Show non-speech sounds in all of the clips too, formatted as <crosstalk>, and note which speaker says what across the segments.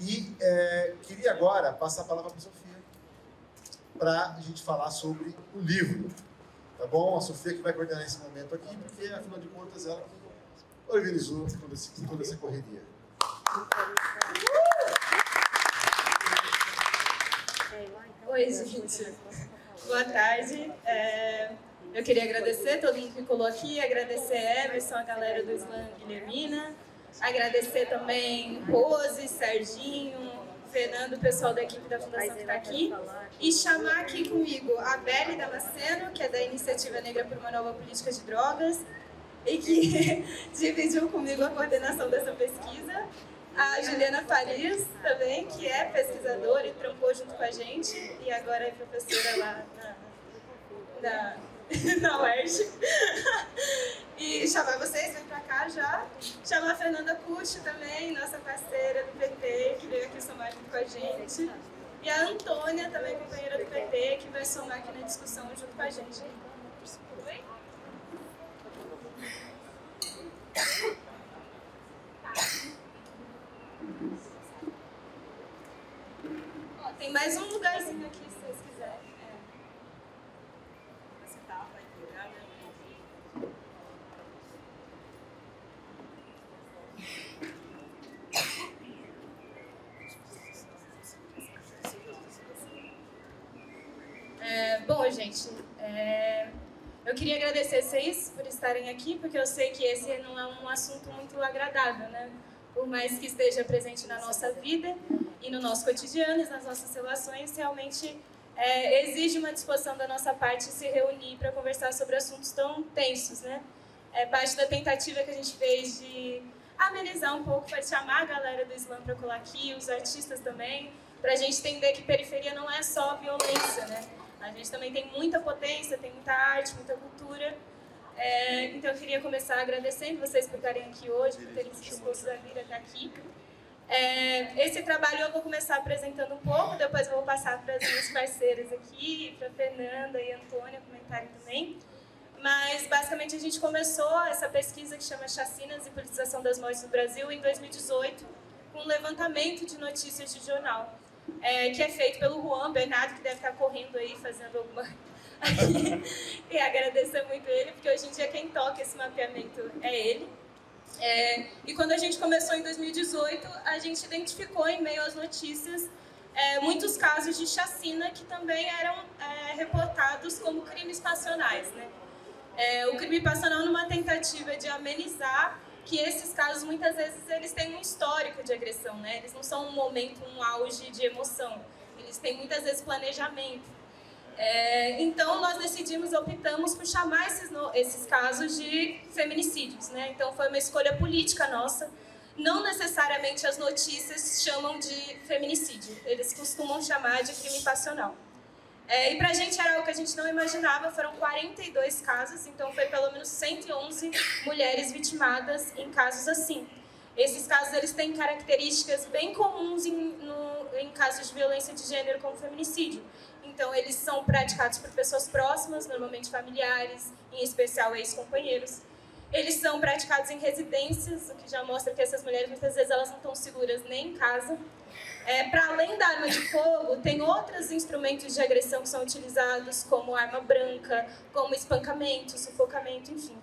Speaker 1: E é, queria agora passar a palavra para a Sofia, para a gente falar sobre o livro. Tá bom? A Sofia que vai coordenar esse momento aqui, porque afinal de contas ela que organizou toda, esse, toda essa correria.
Speaker 2: Oi, gente. Boa tarde. É, eu queria agradecer todo mundo que colou aqui, agradecer Everson, a galera do Slam Guilhermina, agradecer também Rose, Serginho, Fernando, o pessoal da equipe da Fundação que está aqui, e chamar aqui comigo a Belle Damasceno, que é da Iniciativa Negra por uma Nova Política de Drogas, e que <laughs> dividiu comigo a coordenação dessa pesquisa, a Juliana Farias também, que é pesquisadora e trampou junto com a gente, e agora é professora lá na, na <laughs> na UERJ. <laughs> e chamar vocês, vem pra cá já. Chamar a Fernanda Cucho também, nossa parceira do PT, que veio aqui somar junto com a gente. E a Antônia, também companheira do PT, que vai somar aqui na discussão junto com a gente. Oi? Tem mais um lugarzinho aqui, se vocês quiserem. É, gente, é, eu queria agradecer vocês por estarem aqui, porque eu sei que esse não é um assunto muito agradável, né? Por mais que esteja presente na nossa vida e no nosso cotidiano nas nossas relações, realmente é, exige uma disposição da nossa parte se reunir para conversar sobre assuntos tão tensos, né? É parte da tentativa que a gente fez de amenizar um pouco, para chamar a galera do Islã para colar aqui, os artistas também, para a gente entender que periferia não é só violência, né? A gente também tem muita potência, tem muita arte, muita cultura. É, então eu queria começar agradecendo vocês por estarem aqui hoje, por terem se disposto a vir até aqui. É, esse trabalho eu vou começar apresentando um pouco, depois eu vou passar para as minhas parceiras aqui, para Fernanda e Antônia comentarem também. Mas, basicamente, a gente começou essa pesquisa que chama Chacinas e Politização das Mortes no Brasil em 2018, com um levantamento de notícias de jornal é, que é feito pelo Juan Bernardo, que deve estar correndo aí, fazendo alguma. <laughs> e agradecer muito ele, porque hoje em dia quem toca esse mapeamento é ele. É, e quando a gente começou em 2018, a gente identificou em meio às notícias é, muitos casos de chacina que também eram é, reportados como crimes passionais. Né? É, o crime passional numa tentativa de amenizar que esses casos muitas vezes eles têm um histórico de agressão, né? Eles não são um momento, um auge de emoção. Eles têm muitas vezes planejamento. É, então nós decidimos, optamos por chamar esses, esses casos de feminicídios, né? Então foi uma escolha política nossa. Não necessariamente as notícias chamam de feminicídio. Eles costumam chamar de crime passional. É, e para a gente era algo que a gente não imaginava, foram 42 casos, então foi pelo menos 111 mulheres vitimadas em casos assim. Esses casos eles têm características bem comuns em, no, em casos de violência de gênero, como feminicídio. Então, eles são praticados por pessoas próximas, normalmente familiares, em especial ex-companheiros. Eles são praticados em residências, o que já mostra que essas mulheres muitas vezes elas não estão seguras nem em casa. É, Para além da arma de fogo, tem outros instrumentos de agressão que são utilizados, como arma branca, como espancamento, sufocamento, enfim.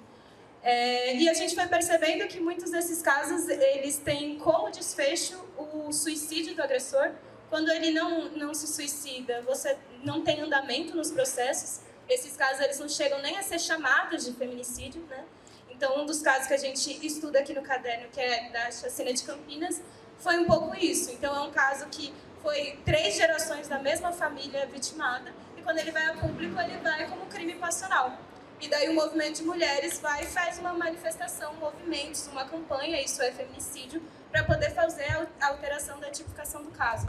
Speaker 2: É, e a gente foi percebendo que muitos desses casos eles têm como desfecho o suicídio do agressor. Quando ele não, não se suicida, você não tem andamento nos processos. Esses casos eles não chegam nem a ser chamados de feminicídio, né? Então, um dos casos que a gente estuda aqui no caderno, que é da chacina de Campinas, foi um pouco isso. Então, é um caso que foi três gerações da mesma família vitimada, e quando ele vai a público, ele vai como crime passional. E daí o movimento de mulheres vai e faz uma manifestação, movimentos, uma campanha, isso é feminicídio, para poder fazer a alteração da tipificação do caso.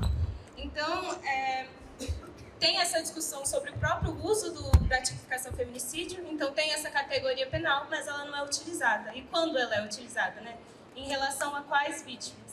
Speaker 2: Então, é, tem essa discussão sobre o próprio uso do, da tipificação feminicídio, então tem essa categoria penal, mas ela não é utilizada. E quando ela é utilizada, né? Em relação a quais vítimas?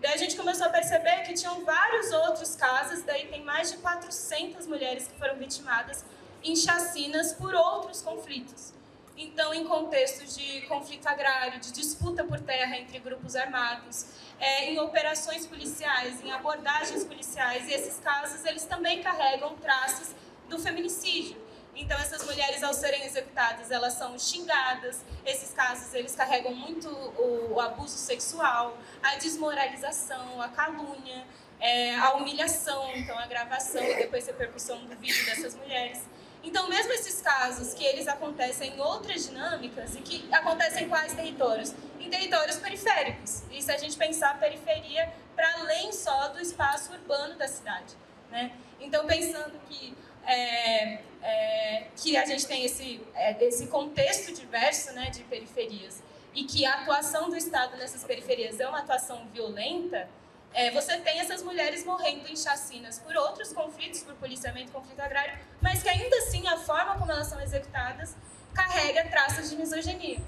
Speaker 2: Daí a gente começou a perceber que tinham vários outros casos, daí tem mais de 400 mulheres que foram vitimadas em chacinas por outros conflitos. então em contextos de conflito agrário, de disputa por terra entre grupos armados, é, em operações policiais, em abordagens policiais, e esses casos eles também carregam traços do feminicídio. Então essas mulheres ao serem executadas, elas são xingadas. Esses casos eles carregam muito o, o abuso sexual, a desmoralização, a calúnia, é, a humilhação, então a gravação e depois a repercussão do vídeo dessas mulheres. Então, mesmo esses casos que eles acontecem em outras dinâmicas e que acontecem em quais territórios? Em territórios periféricos. E se a gente pensar a periferia para além só do espaço urbano da cidade. Né? Então, pensando que, é, é, que a gente tem esse, é, esse contexto diverso né, de periferias e que a atuação do Estado nessas periferias é uma atuação violenta, é, você tem essas mulheres morrendo em chacinas por outros conflitos, por policiamento, conflito agrário, mas que ainda assim a forma como elas são executadas carrega traços de misoginia.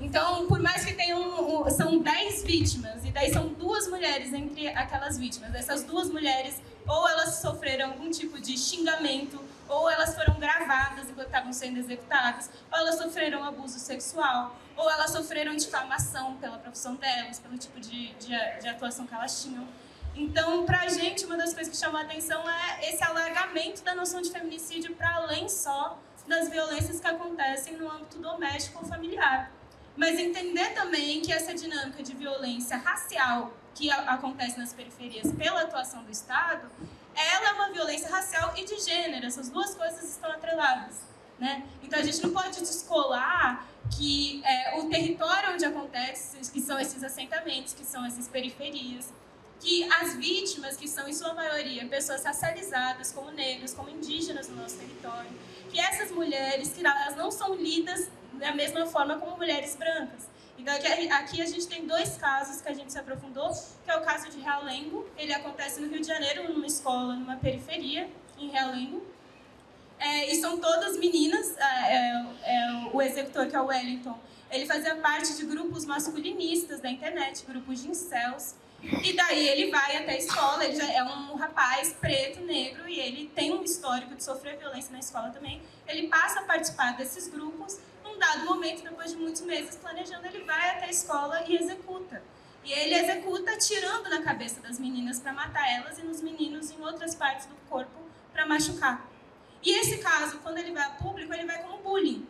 Speaker 2: Então, por mais que tenham, um, são 10 vítimas, e daí são duas mulheres entre aquelas vítimas. Essas duas mulheres, ou elas sofreram algum tipo de xingamento, ou elas foram gravadas enquanto estavam sendo executadas, ou elas sofreram abuso sexual, ou elas sofreram difamação pela profissão delas, pelo tipo de, de, de atuação que elas tinham. Então, para a gente, uma das coisas que chamou a atenção é esse alargamento da noção de feminicídio para além só das violências que acontecem no âmbito doméstico ou familiar. Mas entender também que essa dinâmica de violência racial que acontece nas periferias pela atuação do Estado, ela é uma violência racial e de gênero. Essas duas coisas estão atreladas. Né? Então a gente não pode descolar que é, o território onde acontece, que são esses assentamentos, que são essas periferias, que as vítimas, que são em sua maioria pessoas racializadas, como negros, como indígenas no nosso território, que essas mulheres, que elas não são lidas da mesma forma como mulheres brancas. Então aqui, a gente tem dois casos que a gente se aprofundou, que é o caso de Realengo, ele acontece no Rio de Janeiro, numa escola, numa periferia, em Realengo. É, e são todas meninas, é, é, é, o executor, que é o Wellington, ele fazia parte de grupos masculinistas da internet, grupos de incels, e daí ele vai até a escola, ele já é um rapaz preto, negro, e ele tem um histórico de sofrer violência na escola também. Ele passa a participar desses grupos num dado momento, depois de muitos meses planejando, ele vai até a escola e executa. E ele executa tirando na cabeça das meninas para matar elas e nos meninos em outras partes do corpo para machucar. E esse caso, quando ele vai a público, ele vai como bullying.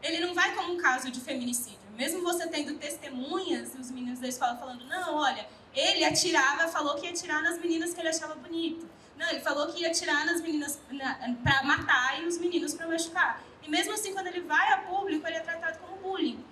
Speaker 2: Ele não vai como um caso de feminicídio. Mesmo você tendo testemunhas, os meninos da escola falando, não, olha, ele atirava, falou que ia atirar nas meninas que ele achava bonito. Não, ele falou que ia atirar nas meninas para matar e os meninos para machucar. E mesmo assim, quando ele vai a público, ele é tratado como bullying.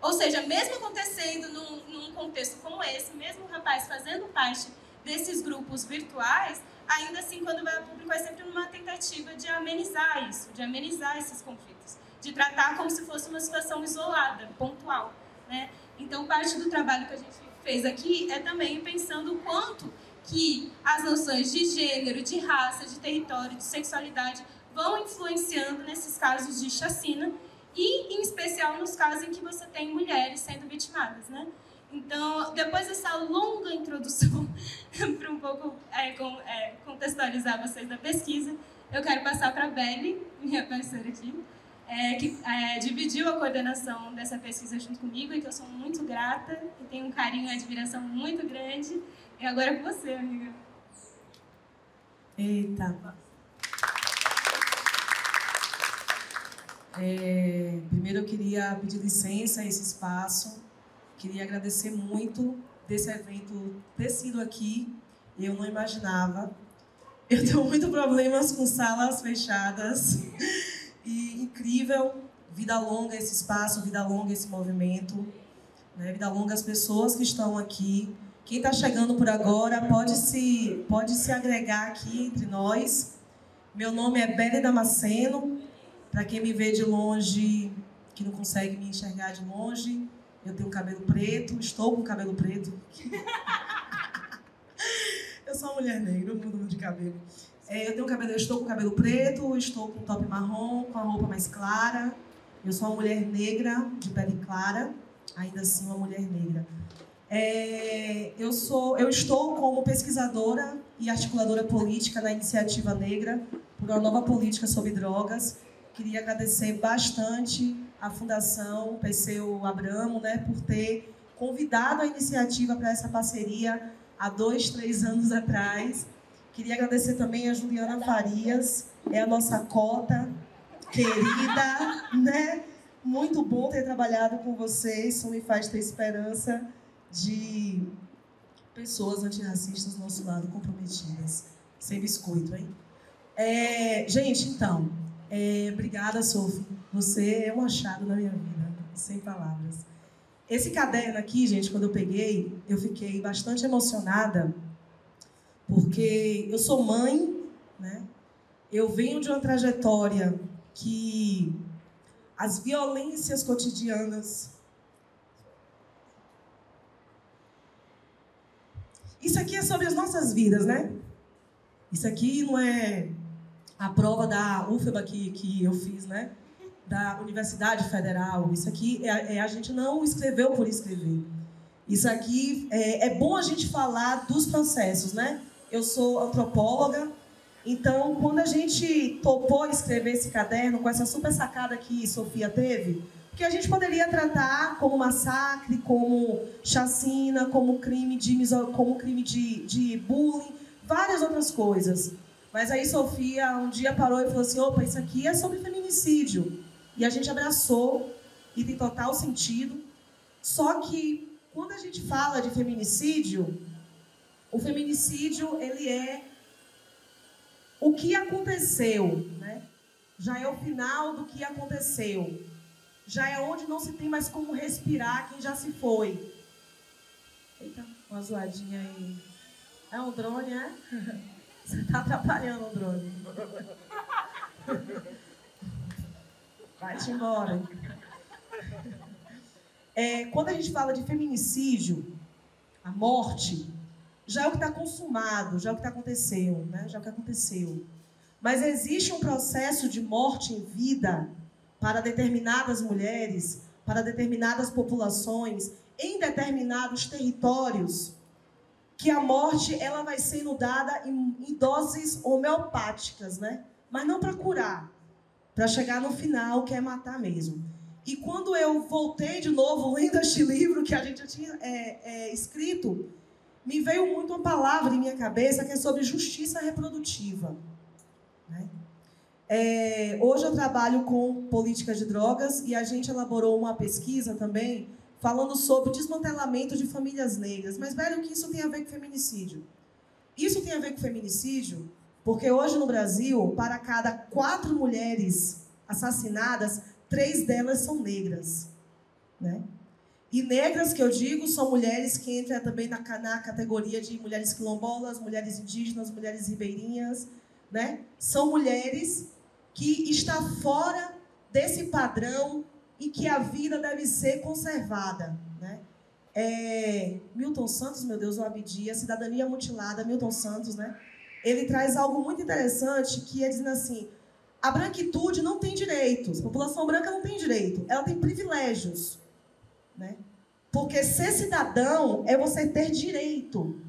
Speaker 2: Ou seja, mesmo acontecendo num, num contexto como esse, mesmo o rapaz fazendo parte desses grupos virtuais, ainda assim, quando vai a público, é sempre uma tentativa de amenizar isso, de amenizar esses conflitos, de tratar como se fosse uma situação isolada, pontual. Né? Então, parte do trabalho que a gente fez aqui é também pensando o quanto que as noções de gênero, de raça, de território, de sexualidade vão influenciando nesses casos de chacina e, em especial, nos casos em que você tem mulheres sendo vitimadas, né? Então, depois dessa longa introdução, <laughs> para um pouco é, com, é, contextualizar vocês da pesquisa, eu quero passar para a Belle, minha parceira aqui, é, que é, dividiu a coordenação dessa pesquisa junto comigo e que eu sou muito grata e tenho um carinho e admiração muito grande. E agora é com você, amiga.
Speaker 3: Eita. É, primeiro eu queria pedir licença a esse espaço, queria agradecer muito desse evento ter sido aqui, eu não imaginava. Eu tenho muitos problemas com salas fechadas e incrível, vida longa esse espaço, vida longa esse movimento, né? vida longa as pessoas que estão aqui. Quem está chegando por agora pode se, pode se agregar aqui entre nós. Meu nome é Belle Damasceno, para quem me vê de longe, que não consegue me enxergar de longe, eu tenho cabelo preto, estou com cabelo preto. <laughs> eu sou uma mulher negra, eu mudo de cabelo. É, eu tenho cabelo, eu estou com cabelo preto, estou com top marrom, com a roupa mais clara. Eu sou uma mulher negra, de pele clara, ainda assim uma mulher negra. É, eu sou, eu estou como pesquisadora e articuladora política na Iniciativa Negra por uma nova política sobre drogas Queria agradecer bastante a Fundação Perseu Abramo, né, por ter convidado a iniciativa para essa parceria há dois, três anos atrás. Queria agradecer também a Juliana Farias, é a nossa cota querida, né? Muito bom ter trabalhado com vocês, isso me faz ter esperança de pessoas antirracistas do nosso lado comprometidas. Sem biscoito, hein? É, gente, então, é, obrigada, Sophie. Você é um achado na minha vida, sem palavras. Esse caderno aqui, gente, quando eu peguei, eu fiquei bastante emocionada, porque eu sou mãe, né? Eu venho de uma trajetória que as violências cotidianas. Isso aqui é sobre as nossas vidas, né? Isso aqui não é a prova da UFBA que, que eu fiz, né? Da Universidade Federal. Isso aqui é, é a gente não escreveu por escrever. Isso aqui é, é bom a gente falar dos processos, né? Eu sou antropóloga, então quando a gente topou escrever esse caderno com essa super sacada que Sofia teve, que a gente poderia tratar como massacre, como chacina, como crime de como crime de, de bullying, várias outras coisas. Mas aí Sofia um dia parou e falou assim: opa, isso aqui é sobre feminicídio. E a gente abraçou e tem total sentido. Só que quando a gente fala de feminicídio, o feminicídio ele é o que aconteceu, né? Já é o final do que aconteceu. Já é onde não se tem mais como respirar quem já se foi. Eita, uma zoadinha aí. É um drone, é? <laughs> Você está atrapalhando o drone. Vai-te embora. É, quando a gente fala de feminicídio, a morte, já é o que está consumado, já é o que está aconteceu, né? já é o que aconteceu. Mas existe um processo de morte em vida para determinadas mulheres, para determinadas populações, em determinados territórios, que a morte ela vai sendo dada em, em doses homeopáticas, né? Mas não para curar, para chegar no final que é matar mesmo. E quando eu voltei de novo <laughs> lendo este livro que a gente já tinha é, é, escrito, me veio muito uma palavra em minha cabeça que é sobre justiça reprodutiva. Né? É, hoje eu trabalho com política de drogas e a gente elaborou uma pesquisa também falando sobre desmantelamento de famílias negras. Mas, velho, o que isso tem a ver com feminicídio? Isso tem a ver com feminicídio porque hoje no Brasil, para cada quatro mulheres assassinadas, três delas são negras. Né? E negras, que eu digo, são mulheres que entram também na, na categoria de mulheres quilombolas, mulheres indígenas, mulheres ribeirinhas. Né? São mulheres que estão fora desse padrão e que a vida deve ser conservada. Né? É, Milton Santos, meu Deus, o Abdi, a cidadania mutilada, Milton Santos, né? ele traz algo muito interessante que é dizendo assim, a branquitude não tem direitos, a população branca não tem direito, ela tem privilégios. Né? Porque ser cidadão é você ter direito.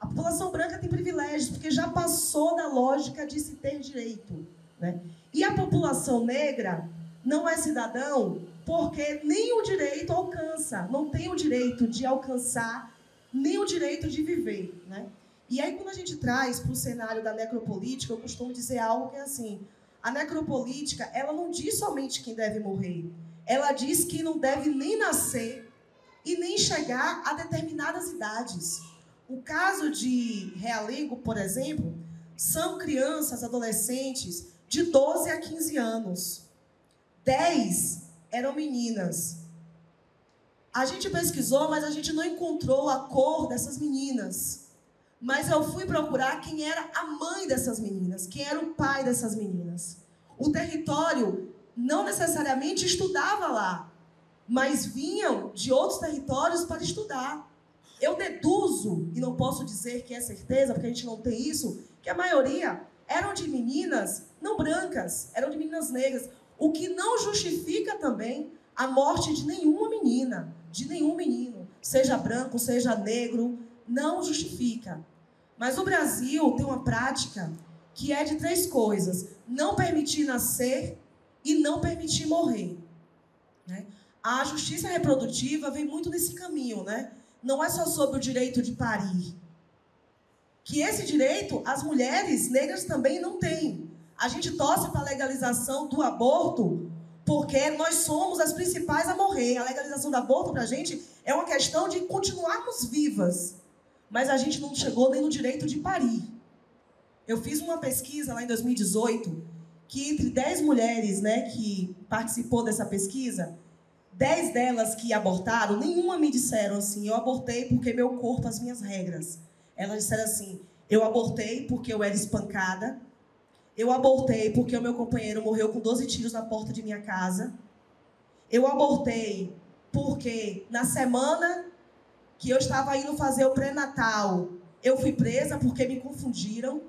Speaker 3: A população branca tem privilégios, porque já passou da lógica de se ter direito. Né? E a população negra não é cidadão porque nem o direito alcança, não tem o direito de alcançar, nem o direito de viver. Né? E aí, quando a gente traz para o cenário da necropolítica, eu costumo dizer algo que é assim: a necropolítica, ela não diz somente quem deve morrer, ela diz que não deve nem nascer e nem chegar a determinadas idades. O caso de Realengo, por exemplo, são crianças, adolescentes de 12 a 15 anos. 10 eram meninas. A gente pesquisou, mas a gente não encontrou a cor dessas meninas. Mas eu fui procurar quem era a mãe dessas meninas, quem era o pai dessas meninas. O território não necessariamente estudava lá, mas vinham de outros territórios para estudar. Eu deduzo, e não posso dizer que é certeza, porque a gente não tem isso, que a maioria eram de meninas não brancas, eram de meninas negras, o que não justifica também a morte de nenhuma menina, de nenhum menino, seja branco, seja negro, não justifica. Mas o Brasil tem uma prática que é de três coisas: não permitir nascer e não permitir morrer. Né? A justiça reprodutiva vem muito nesse caminho, né? Não é só sobre o direito de parir. Que esse direito as mulheres negras também não têm. A gente torce para a legalização do aborto porque nós somos as principais a morrer. A legalização do aborto para a gente é uma questão de continuarmos vivas. Mas a gente não chegou nem no direito de parir. Eu fiz uma pesquisa lá em 2018 que entre 10 mulheres né, que participou dessa pesquisa, 10 delas que abortaram, nenhuma me disseram assim, eu abortei porque meu corpo, as minhas regras. Elas disseram assim, eu abortei porque eu era espancada, eu abortei porque o meu companheiro morreu com 12 tiros na porta de minha casa, eu abortei porque na semana que eu estava indo fazer o pré-natal, eu fui presa porque me confundiram.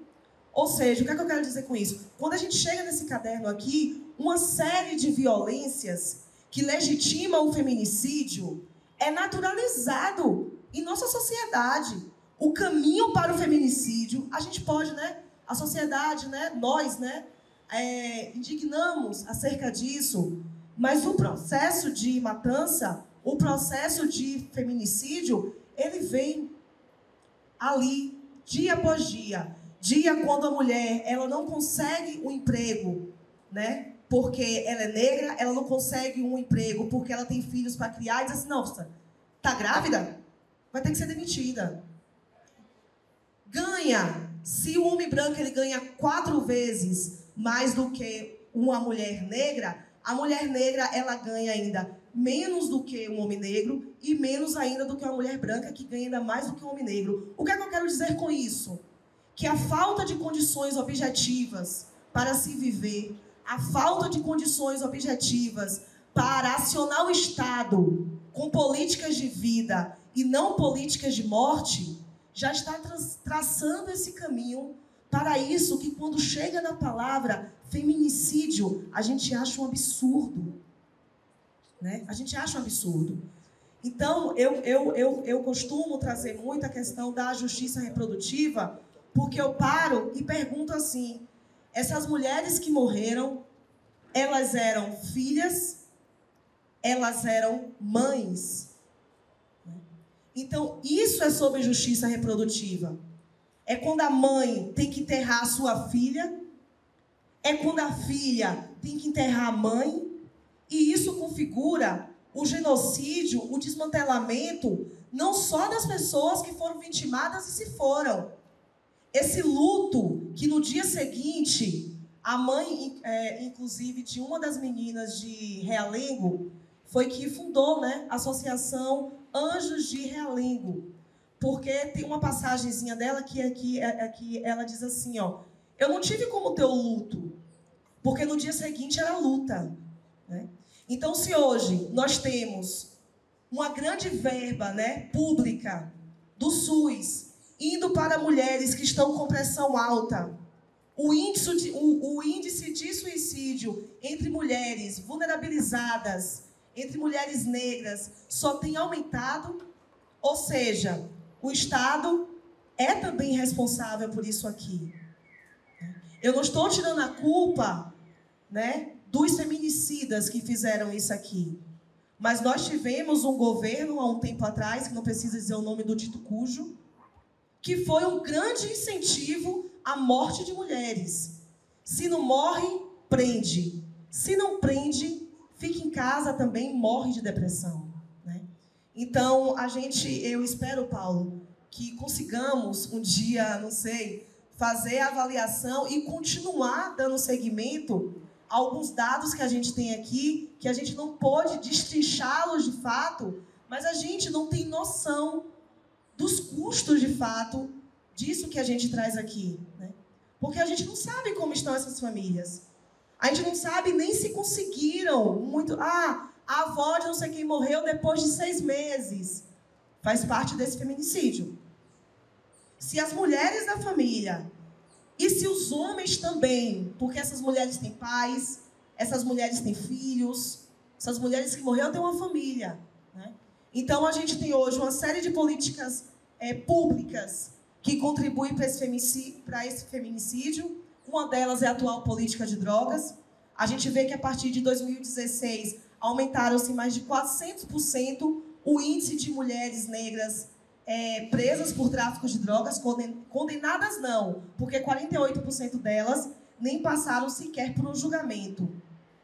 Speaker 3: Ou seja, o que, é que eu quero dizer com isso? Quando a gente chega nesse caderno aqui, uma série de violências que legitimam o feminicídio é naturalizado em nossa sociedade. O caminho para o feminicídio, a gente pode, né? A sociedade, né? Nós, né? É, indignamos acerca disso, mas o processo de matança, o processo de feminicídio, ele vem ali, dia após dia dia quando a mulher ela não consegue um emprego, né? Porque ela é negra, ela não consegue um emprego porque ela tem filhos para criar e diz assim, nossa, tá grávida? Vai ter que ser demitida. Ganha. Se o homem branco ele ganha quatro vezes mais do que uma mulher negra, a mulher negra ela ganha ainda menos do que um homem negro e menos ainda do que uma mulher branca que ganha ainda mais do que um homem negro. O que é que eu quero dizer com isso? que a falta de condições objetivas para se viver, a falta de condições objetivas para acionar o Estado com políticas de vida e não políticas de morte, já está traçando esse caminho para isso que quando chega na palavra feminicídio, a gente acha um absurdo. Né? A gente acha um absurdo. Então, eu, eu, eu, eu costumo trazer muito a questão da justiça reprodutiva porque eu paro e pergunto assim: essas mulheres que morreram, elas eram filhas, elas eram mães. Então, isso é sobre justiça reprodutiva. É quando a mãe tem que enterrar a sua filha, é quando a filha tem que enterrar a mãe, e isso configura o genocídio, o desmantelamento, não só das pessoas que foram vitimadas e se foram, esse luto que no dia seguinte, a mãe, é, inclusive, de uma das meninas de Realengo, foi que fundou né, a Associação Anjos de Realengo. Porque tem uma passagemzinha dela que, é, que, é, é, que ela diz assim, ó, eu não tive como ter o luto, porque no dia seguinte era luta. Né? Então, se hoje nós temos uma grande verba né, pública do SUS indo para mulheres que estão com pressão alta. O índice de, o, o índice de suicídio entre mulheres vulnerabilizadas, entre mulheres negras, só tem aumentado. Ou seja, o Estado é também responsável por isso aqui. Eu não estou tirando a culpa né, dos feminicidas que fizeram isso aqui. Mas nós tivemos um governo há um tempo atrás, que não precisa dizer o nome do dito cujo, que foi um grande incentivo à morte de mulheres. Se não morre, prende. Se não prende, fica em casa também, morre de depressão. Né? Então, a gente, eu espero, Paulo, que consigamos um dia, não sei, fazer a avaliação e continuar dando seguimento a alguns dados que a gente tem aqui, que a gente não pode destrinchá-los de fato, mas a gente não tem noção dos custos de fato disso que a gente traz aqui. Né? Porque a gente não sabe como estão essas famílias. A gente não sabe nem se conseguiram muito. Ah, a avó de não sei quem morreu depois de seis meses. Faz parte desse feminicídio. Se as mulheres da família e se os homens também, porque essas mulheres têm pais, essas mulheres têm filhos, essas mulheres que morreram têm uma família. Né? Então, a gente tem hoje uma série de políticas é, públicas que contribuem para esse, esse feminicídio. Uma delas é a atual política de drogas. A gente vê que a partir de 2016, aumentaram-se mais de 400% o índice de mulheres negras é, presas por tráfico de drogas, condenadas não, porque 48% delas nem passaram sequer por um julgamento.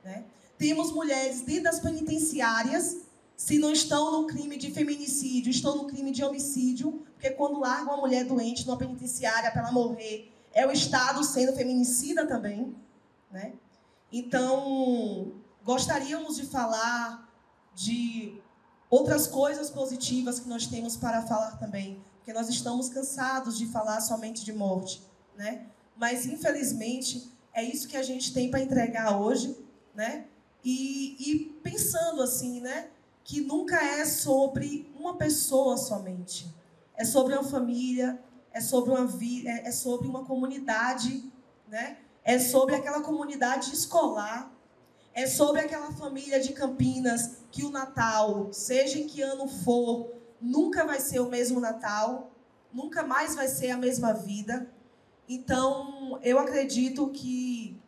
Speaker 3: Né? Temos mulheres dentro das penitenciárias, se não estão no crime de feminicídio, estão no crime de homicídio, porque quando largam uma mulher doente numa penitenciária para ela morrer, é o Estado sendo feminicida também. Né? Então, gostaríamos de falar de outras coisas positivas que nós temos para falar também, porque nós estamos cansados de falar somente de morte, né? Mas infelizmente é isso que a gente tem para entregar hoje, né? E, e pensando assim, né? Que nunca é sobre uma pessoa somente, é sobre uma família, é sobre uma vida, é, é sobre uma comunidade, né? É sobre aquela comunidade escolar, é sobre aquela família de Campinas que o Natal, seja em que ano for, nunca vai ser o mesmo Natal, nunca mais vai ser a mesma vida. Então, eu acredito que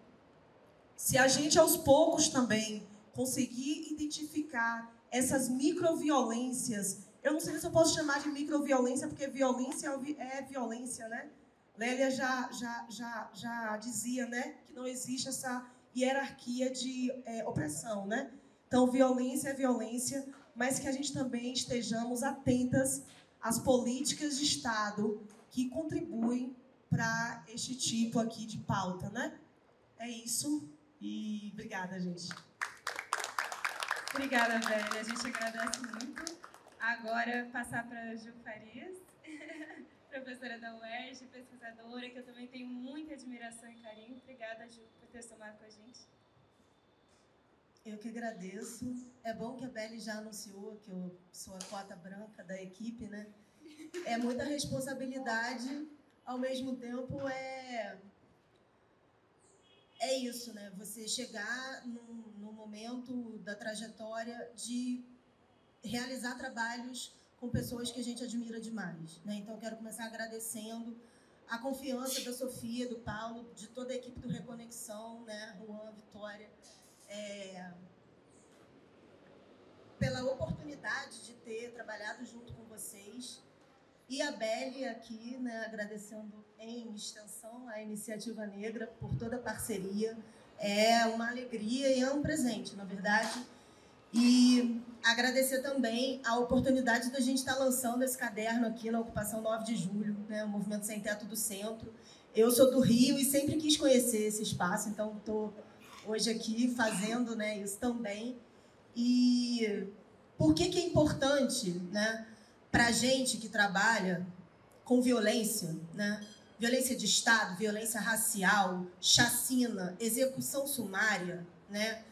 Speaker 3: se a gente aos poucos também conseguir identificar essas microviolências, eu não sei se eu posso chamar de microviolência, porque violência é violência, né? Lélia já, já, já, já dizia né, que não existe essa hierarquia de é, opressão, né? Então, violência é violência, mas que a gente também estejamos atentas às políticas de Estado que contribuem para este tipo aqui de pauta, né? É isso e obrigada, gente.
Speaker 2: Obrigada, velha. A gente agradece muito. Agora, passar para a Ju Farias, <laughs> professora da UERJ, pesquisadora, que eu também tenho muita admiração e carinho. Obrigada, Ju, por ter somado com a gente.
Speaker 4: Eu que agradeço. É bom que a Belle já anunciou que eu sou a cota branca da equipe, né? É muita responsabilidade, ao mesmo tempo é é isso, né? Você chegar no, no momento da trajetória de realizar trabalhos com pessoas que a gente admira demais, né? Então quero começar agradecendo a confiança da Sofia, do Paulo, de toda a equipe do Reconexão, né? Juan, Vitória é, pela oportunidade de ter trabalhado junto com vocês. E a Belle aqui, né, agradecendo em extensão a Iniciativa Negra por toda a parceria. É uma alegria e é um presente, na verdade. E agradecer também a oportunidade da gente estar lançando esse caderno aqui na Ocupação 9 de Julho, né, o Movimento Sem Teto do Centro. Eu sou do Rio e sempre quis conhecer esse espaço, então estou hoje aqui fazendo né, isso também. E por que, que é importante né, para a gente que trabalha com violência, né? violência de Estado, violência racial, chacina, execução sumária, né?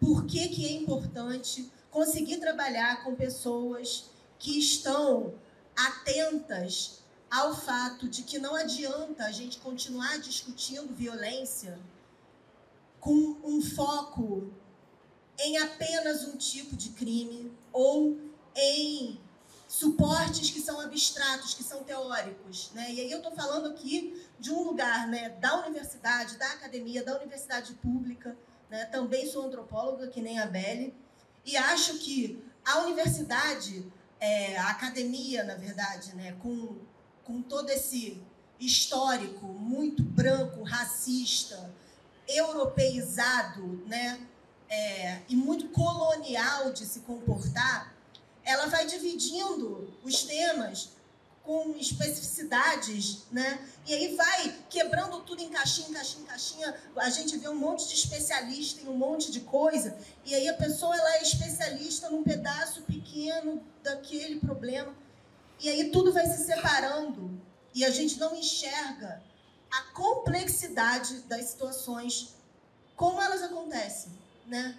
Speaker 4: Por que, que é importante conseguir trabalhar com pessoas que estão atentas ao fato de que não adianta a gente continuar discutindo violência com um foco em apenas um tipo de crime ou em suportes que são abstratos, que são teóricos. Né? E aí eu estou falando aqui de um lugar né, da universidade, da academia, da universidade pública. Né? Também sou antropóloga, que nem a Belle, e acho que a universidade, é, a academia, na verdade, né, com, com todo esse histórico muito branco, racista, europeizado, né, é, e muito colonial de se comportar, ela vai dividindo os temas com especificidades, né? E aí vai quebrando tudo em caixinha, em caixinha, em caixinha. A gente vê um monte de especialista em um monte de coisa, e aí a pessoa ela é especialista num pedaço pequeno daquele problema. E aí tudo vai se separando e a gente não enxerga a complexidade das situações, como elas acontecem, né?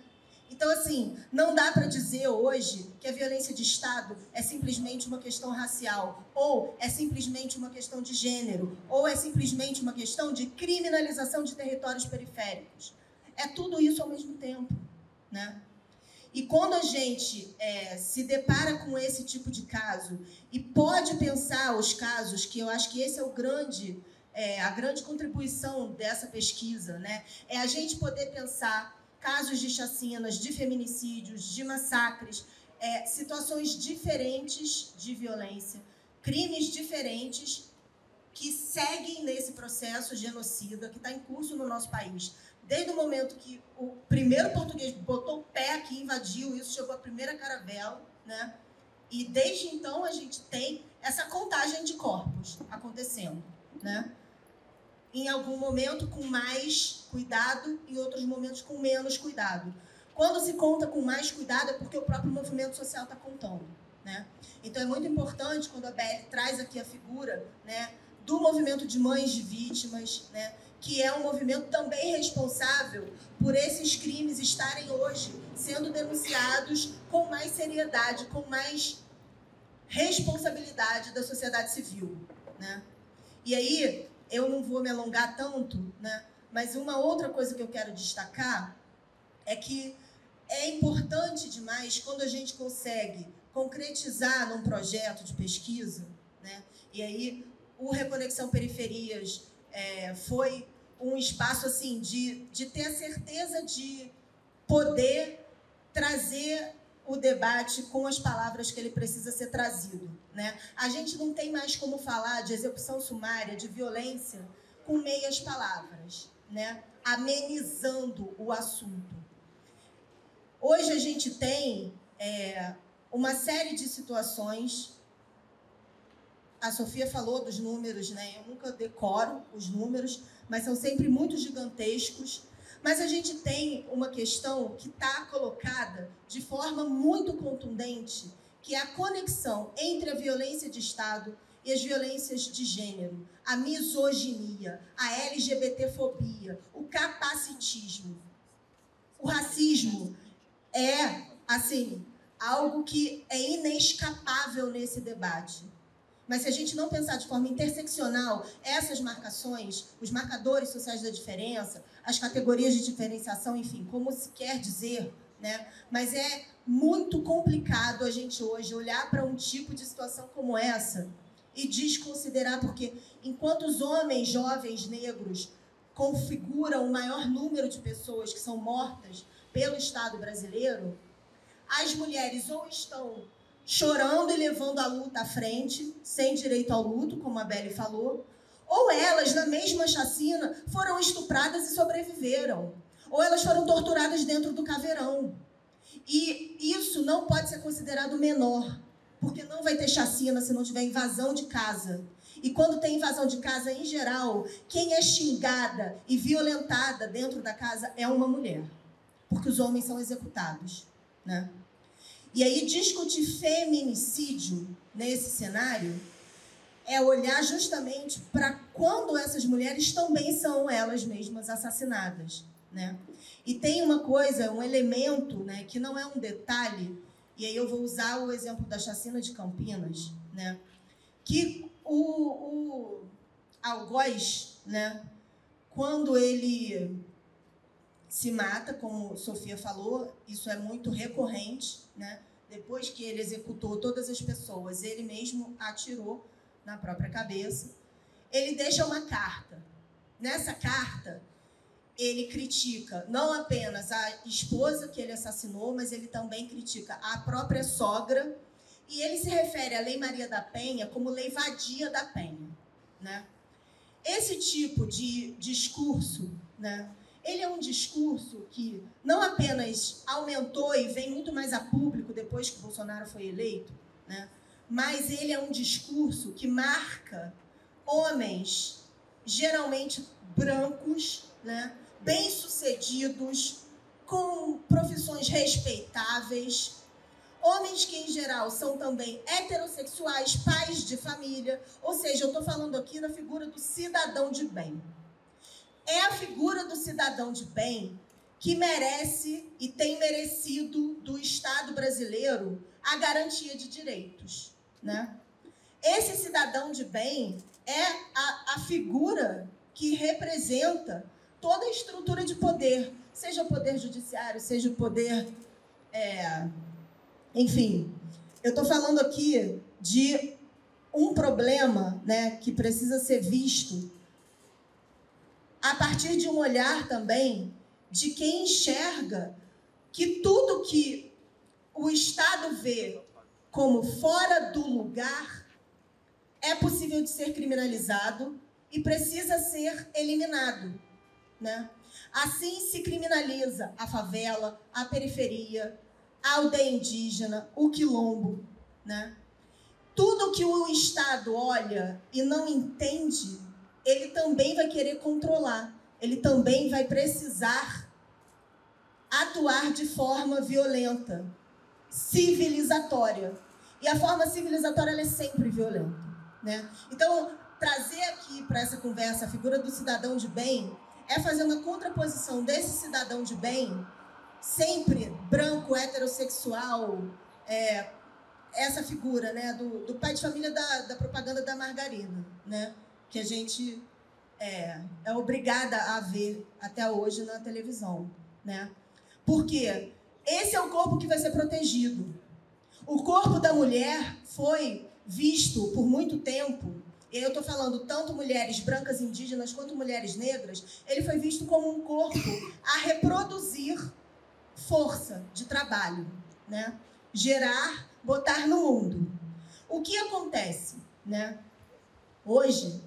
Speaker 4: Então, assim, não dá para dizer hoje que a violência de Estado é simplesmente uma questão racial, ou é simplesmente uma questão de gênero, ou é simplesmente uma questão de criminalização de territórios periféricos. É tudo isso ao mesmo tempo, né? E quando a gente é, se depara com esse tipo de caso e pode pensar os casos, que eu acho que esse é o grande é, a grande contribuição dessa pesquisa, né? É a gente poder pensar casos de chacinas, de feminicídios, de massacres, é, situações diferentes de violência, crimes diferentes que seguem nesse processo genocida que está em curso no nosso país. Desde o momento que o primeiro português botou o pé aqui, invadiu isso, chegou a primeira caravela, né? E desde então a gente tem essa contagem de corpos acontecendo, né? Em algum momento com mais cuidado, em outros momentos com menos cuidado. Quando se conta com mais cuidado é porque o próprio movimento social está contando, né? Então é muito importante quando a BL traz aqui a figura, né, do movimento de mães de vítimas, né, que é um movimento também responsável por esses crimes estarem hoje sendo denunciados com mais seriedade, com mais responsabilidade da sociedade civil, né? E aí, eu não vou me alongar tanto, né? Mas uma outra coisa que eu quero destacar é que é importante demais quando a gente consegue concretizar num projeto de pesquisa, né? E aí o Reconexão Periferias é, foi um espaço assim de, de ter a certeza de poder trazer o debate com as palavras que ele precisa ser trazido. Né? A gente não tem mais como falar de execução sumária, de violência, com meias palavras, né? amenizando o assunto. Hoje a gente tem é, uma série de situações. A Sofia falou dos números, né? Eu nunca decoro os números, mas são sempre muito gigantescos. Mas a gente tem uma questão que está colocada de forma muito contundente, que é a conexão entre a violência de Estado e as violências de gênero, a misoginia, a LGBTfobia, o capacitismo. O racismo é, assim, algo que é inescapável nesse debate. Mas se a gente não pensar de forma interseccional essas marcações, os marcadores sociais da diferença, as categorias de diferenciação, enfim, como se quer dizer, né? Mas é muito complicado a gente hoje olhar para um tipo de situação como essa e desconsiderar, porque enquanto os homens jovens negros configuram o maior número de pessoas que são mortas pelo Estado brasileiro, as mulheres ou estão chorando e levando a luta à frente, sem direito ao luto, como a Belle falou, ou elas, na mesma chacina, foram estupradas e sobreviveram, ou elas foram torturadas dentro do caveirão. E isso não pode ser considerado menor, porque não vai ter chacina se não tiver invasão de casa. E quando tem invasão de casa, em geral, quem é xingada e violentada dentro da casa é uma mulher, porque os homens são executados, né? E aí, discutir feminicídio nesse cenário é olhar justamente para quando essas mulheres também são elas mesmas assassinadas. Né? E tem uma coisa, um elemento né, que não é um detalhe, e aí eu vou usar o exemplo da chacina de Campinas, né, que o, o algoz, né, quando ele se mata, como Sofia falou, isso é muito recorrente, né? depois que ele executou todas as pessoas, ele mesmo atirou na própria cabeça. Ele deixa uma carta. Nessa carta, ele critica não apenas a esposa que ele assassinou, mas ele também critica a própria sogra. E ele se refere à Lei Maria da Penha como Lei Vadia da Penha. Né? Esse tipo de discurso né, ele é um discurso que não apenas aumentou e vem muito mais a público depois que Bolsonaro foi eleito, né? mas ele é um discurso que marca homens, geralmente brancos, né? bem-sucedidos, com profissões respeitáveis, homens que, em geral, são também heterossexuais, pais de família, ou seja, eu estou falando aqui da figura do cidadão de bem é a figura do cidadão de bem que merece e tem merecido do Estado brasileiro a garantia de direitos. Né? Esse cidadão de bem é a, a figura que representa toda a estrutura de poder, seja o poder judiciário, seja o poder. É, enfim, eu estou falando aqui de um problema né, que precisa ser visto a partir de um olhar também de quem enxerga que tudo que o Estado vê como fora do lugar é possível de ser criminalizado e precisa ser eliminado, né? Assim se criminaliza a favela, a periferia, a aldeia indígena, o quilombo, né? Tudo que o Estado olha e não entende, ele também vai querer controlar. Ele também vai precisar atuar de forma violenta, civilizatória. E a forma civilizatória é sempre violenta, né? Então, trazer aqui para essa conversa a figura do cidadão de bem é fazer uma contraposição desse cidadão de bem, sempre branco, heterossexual, é, essa figura né, do, do pai de família da, da propaganda da margarina, né, que a gente é, é obrigada a ver até hoje na televisão. Né? Porque esse é o corpo que vai ser protegido. O corpo da mulher foi visto por muito tempo e eu estou falando tanto mulheres brancas indígenas quanto mulheres negras, ele foi visto como um corpo a reproduzir força de trabalho, né? Gerar, botar no mundo. O que acontece, né? Hoje,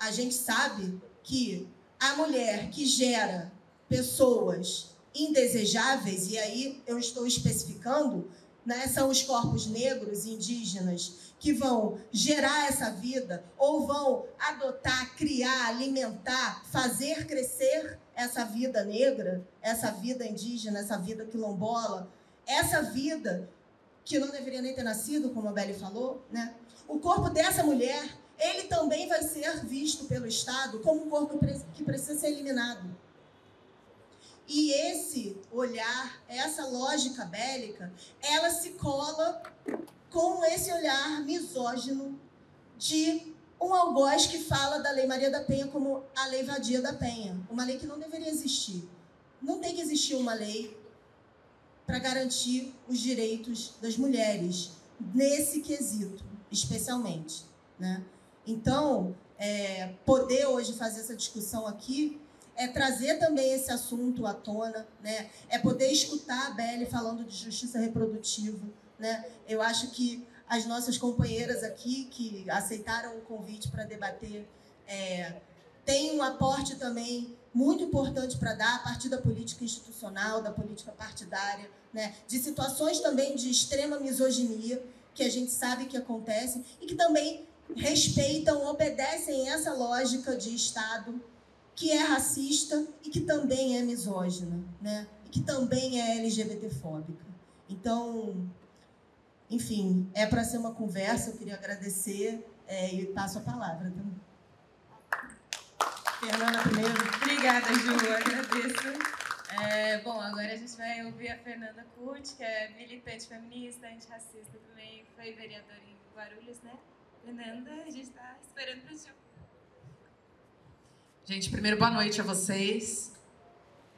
Speaker 4: a gente sabe que a mulher que gera pessoas indesejáveis, e aí eu estou especificando, né, são os corpos negros indígenas que vão gerar essa vida ou vão adotar, criar, alimentar, fazer crescer essa vida negra, essa vida indígena, essa vida quilombola, essa vida que não deveria nem ter nascido, como a Beli falou, né? O corpo dessa mulher, ele também vai ser visto pelo Estado como um corpo que precisa ser eliminado. E esse olhar, essa lógica bélica, ela se cola com esse olhar misógino de um algoz que fala da Lei Maria da Penha como a Lei Vadia da Penha, uma lei que não deveria existir. Não tem que existir uma lei para garantir os direitos das mulheres, nesse quesito, especialmente. Né? Então, é, poder hoje fazer essa discussão aqui é trazer também esse assunto à tona, né? é poder escutar a Belle falando de justiça reprodutiva, né? Eu acho que as nossas companheiras aqui que aceitaram o convite para debater é, têm um aporte também muito importante para dar a partir da política institucional, da política partidária, né? de situações também de extrema misoginia que a gente sabe que acontecem e que também respeitam, obedecem essa lógica de Estado que é racista e que também é misógina, né? E que também é LGBTfóbica. Então, enfim, é para ser uma conversa, eu queria agradecer é, e passo a palavra. Então. Fernanda primeiro.
Speaker 2: Obrigada, Ju, agradeço. É, bom, agora a gente vai ouvir a Fernanda Curti, que é militante feminista, antirracista também, foi vereadora em Guarulhos, né? Fernanda, a gente está esperando para o.
Speaker 5: Gente, primeiro, boa noite a vocês.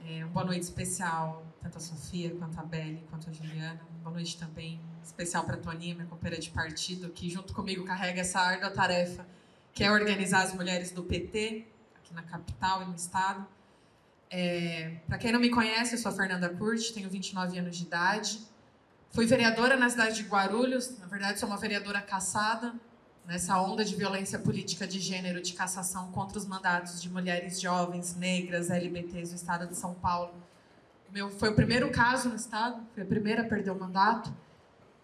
Speaker 5: É, uma boa noite especial, tanto a Sofia, quanto a Belle, quanto a Juliana. Boa noite também especial para a Toninha, minha companheira de partido, que junto comigo carrega essa árdua tarefa, que é organizar as mulheres do PT, aqui na capital e no estado. É, para quem não me conhece, eu sou a Fernanda Curti, tenho 29 anos de idade. Fui vereadora na cidade de Guarulhos, na verdade sou uma vereadora caçada, nessa onda de violência política de gênero, de cassação contra os mandatos de mulheres jovens, negras, LBTs no estado de São Paulo. Meu, foi o primeiro caso no estado, foi a primeira a perder o mandato.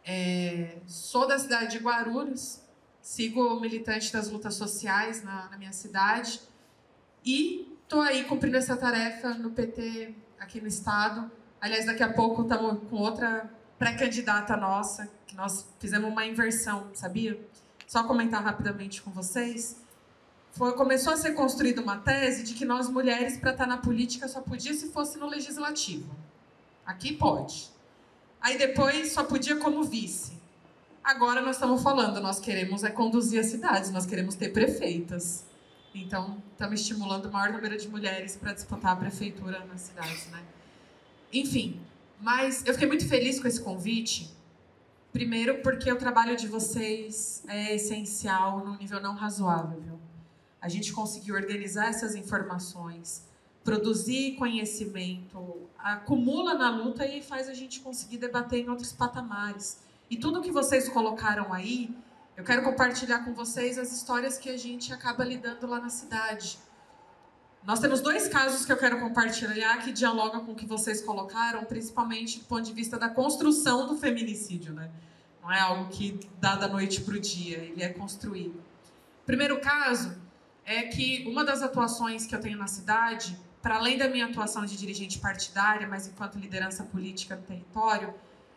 Speaker 5: É, sou da cidade de Guarulhos, sigo militante das lutas sociais na, na minha cidade e estou aí cumprindo essa tarefa no PT aqui no estado. Aliás, daqui a pouco estamos com outra pré-candidata nossa, que nós fizemos uma inversão, sabia? Só comentar rapidamente com vocês. Foi, começou a ser construída uma tese de que nós mulheres, para estar tá na política, só podia se fosse no legislativo. Aqui pode. Aí depois só podia como vice. Agora nós estamos falando, nós queremos é conduzir as cidades, nós queremos ter prefeitas. Então, estamos estimulando o maior número de mulheres para disputar a prefeitura nas cidades, né? Enfim, mas eu fiquei muito feliz com esse convite. Primeiro, porque o trabalho de vocês é essencial num nível não razoável. Viu? A gente conseguiu organizar essas informações, produzir conhecimento, acumula na luta e faz a gente conseguir debater em outros patamares. E tudo que vocês colocaram aí, eu quero compartilhar com vocês as histórias que a gente acaba lidando lá na cidade. Nós temos dois casos que eu quero compartilhar que dialogam com o que vocês colocaram, principalmente do ponto de vista da construção do feminicídio, né? Não é algo que dá da noite para o dia, ele é construído. Primeiro caso é que uma das atuações que eu tenho na cidade, para além da minha atuação de dirigente partidária, mas enquanto liderança política no território,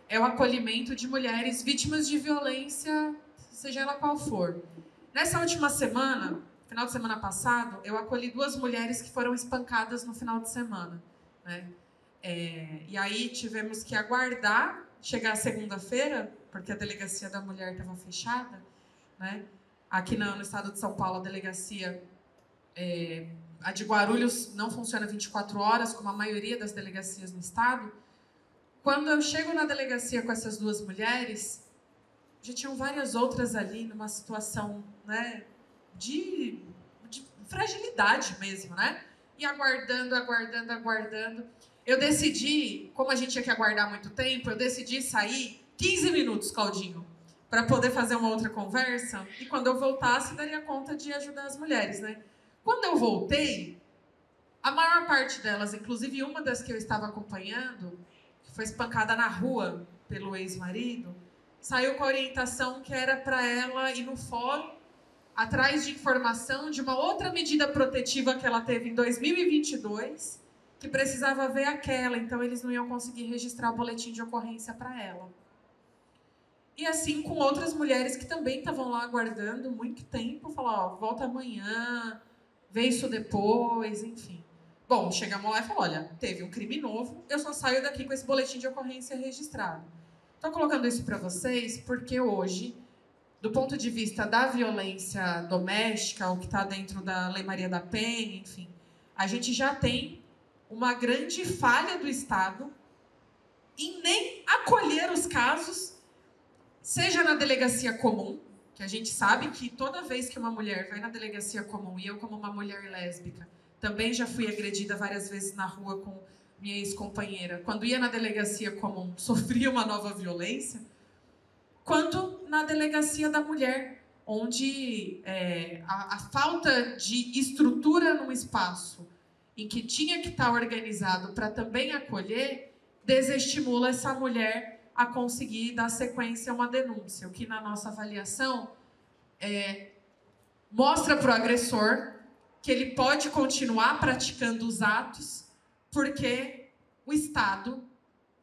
Speaker 5: é o acolhimento de mulheres vítimas de violência, seja ela qual for. Nessa última semana, final de semana passado, eu acolhi duas mulheres que foram espancadas no final de semana. Né? É, e aí tivemos que aguardar chegar segunda-feira, porque a delegacia da mulher estava fechada. Né? Aqui no, no, estado de São Paulo, a delegacia, é, a de Guarulhos, não funciona 24 horas, como a maioria das delegacias no estado. Quando eu chego na delegacia com essas duas mulheres, já tinham várias outras ali numa situação né, de, de fragilidade mesmo, né? E aguardando, aguardando, aguardando. Eu decidi, como a gente tinha que aguardar muito tempo, eu decidi sair 15 minutos, Claudinho, para poder fazer uma outra conversa. E quando eu voltasse, daria conta de ajudar as mulheres, né? Quando eu voltei, a maior parte delas, inclusive uma das que eu estava acompanhando, que foi espancada na rua pelo ex-marido, saiu com a orientação que era para ela ir no fórum atrás de informação de uma outra medida protetiva que ela teve em 2022, que precisava ver aquela, então eles não iam conseguir registrar o boletim de ocorrência para ela. E assim com outras mulheres que também estavam lá aguardando muito tempo, falar, ó, volta amanhã, vê isso depois, enfim. Bom, chegamos lá e falou, olha, teve um crime novo, eu só saio daqui com esse boletim de ocorrência registrado. Estou colocando isso para vocês porque hoje do ponto de vista da violência doméstica, o que está dentro da Lei Maria da Penha, enfim, a gente já tem uma grande falha do Estado em nem acolher os casos, seja na delegacia comum, que a gente sabe que toda vez que uma mulher vai na delegacia comum, e eu, como uma mulher lésbica, também já fui agredida várias vezes na rua com minha ex-companheira, quando ia na delegacia comum, <laughs> sofria uma nova violência quanto na delegacia da mulher, onde é, a, a, falta de estrutura num espaço em que tinha que estar organizado para também acolher, desestimula essa mulher a conseguir dar sequência a uma denúncia, o que na nossa avaliação é, mostra para o agressor que ele pode continuar praticando os atos porque o Estado,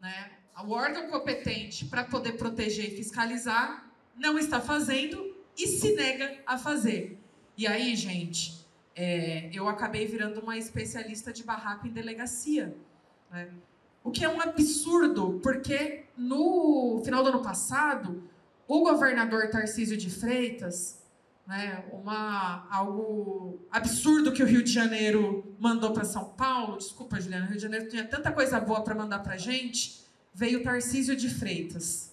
Speaker 5: né, o órgão competente para poder proteger e fiscalizar não está fazendo e se nega a fazer. E aí, gente, é, eu acabei virando uma especialista de barraco em delegacia. Né? O que é um absurdo, porque no final do ano passado, o governador Tarcísio de Freitas, né, uma, algo absurdo que o Rio de Janeiro mandou para São Paulo, desculpa, Juliana, o Rio de Janeiro tinha tanta coisa boa para mandar para gente, veio Tarcísio de Freitas.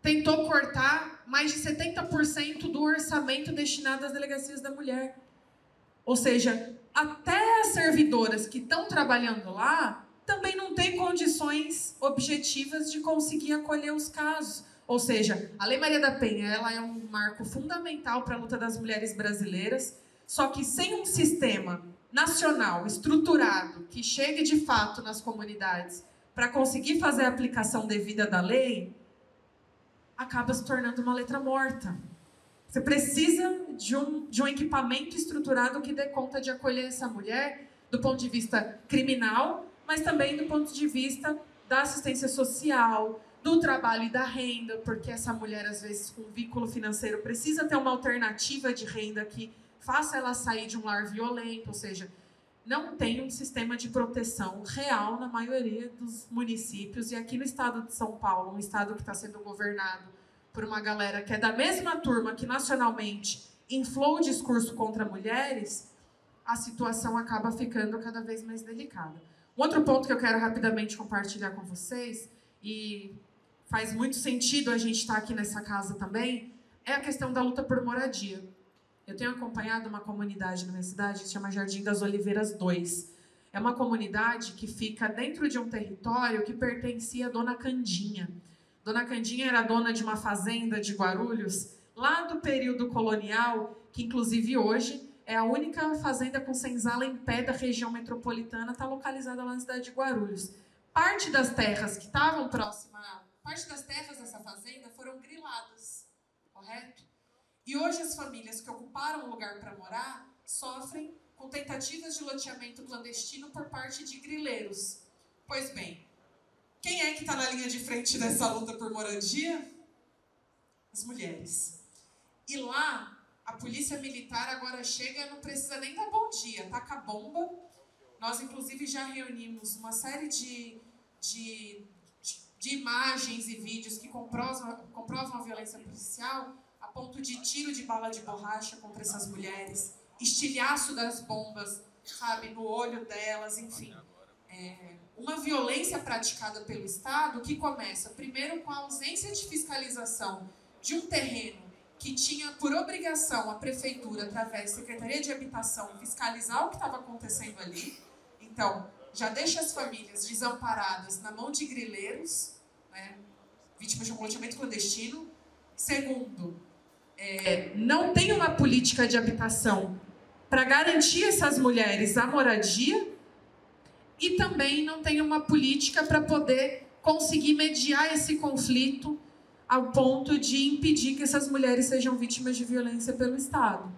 Speaker 5: Tentou cortar mais de 70% do orçamento destinado às delegacias da mulher. Ou seja, até as servidoras que estão trabalhando lá também não têm condições objetivas de conseguir acolher os casos. Ou seja, a Lei Maria da Penha ela é um marco fundamental para a luta das mulheres brasileiras, só que sem um sistema nacional estruturado que chegue de fato nas comunidades para conseguir fazer a aplicação devida da lei, acaba se tornando uma letra morta. Você precisa de um, de um equipamento estruturado que dê conta de acolher essa mulher do ponto de vista criminal, mas também do ponto de vista da assistência social, do trabalho e da renda, porque essa mulher, às vezes, com vínculo financeiro, precisa ter uma alternativa de renda que faça ela sair de um lar violento, ou seja, não tem um sistema de proteção real na maioria dos municípios. E aqui no estado de São Paulo, um estado que está sendo governado por uma galera que é da mesma turma que nacionalmente inflou o discurso contra mulheres, a situação acaba ficando cada vez mais delicada. Um outro ponto que eu quero rapidamente compartilhar com vocês, e faz muito sentido a gente estar tá aqui nessa casa também, é a questão da luta por moradia. Eu tenho acompanhado uma comunidade na minha cidade que se chama Jardim das Oliveiras 2. É uma comunidade que fica dentro de um território que pertencia à Dona Candinha. Dona Candinha era dona de uma fazenda de Guarulhos, lá do período colonial, que inclusive hoje é a única fazenda com senzala em pé da região metropolitana, está localizada lá na cidade de Guarulhos. Parte das terras que estavam próximas, parte das terras dessa fazenda foram griladas, correto? E hoje as famílias que ocuparam o lugar para morar sofrem com tentativas de loteamento clandestino por parte de grileiros. Pois bem, quem é que está na linha de frente dessa luta por moradia? As mulheres. E lá, a polícia militar agora chega, não precisa nem dar bom dia, taca bomba. Nós, inclusive, já reunimos uma série de, de, de imagens e vídeos que comprovam, comprovam a violência policial a ponto de tiro de bala de borracha contra essas mulheres, estilhaço das bombas, sabe, no olho delas, enfim. É uma violência praticada pelo Estado que começa primeiro com a ausência de fiscalização de um terreno que tinha por obrigação a prefeitura, através da Secretaria de Habitação, fiscalizar o que estava acontecendo ali. Então, já deixa as famílias desamparadas na mão de grileiros, né, vítimas de um loteamento clandestino. Segundo, é, não tem uma política de habitação para garantir essas mulheres a moradia e também não tem uma política para poder conseguir mediar esse conflito ao ponto de impedir que essas mulheres sejam vítimas de violência pelo Estado.